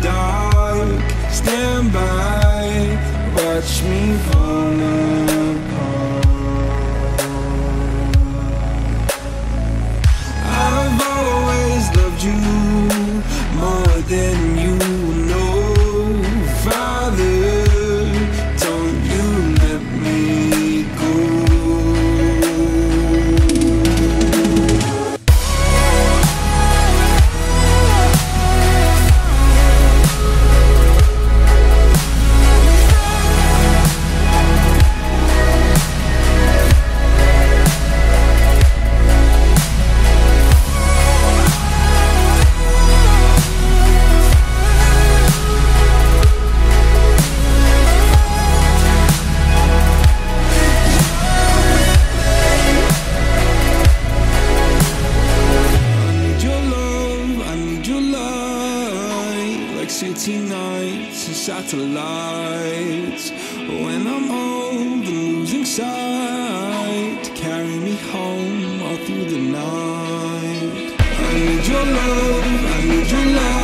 dark? Stand by, watch me fall city nights and satellites. When I'm old and losing sight Carry me home all through the night. I need your love, I need your nights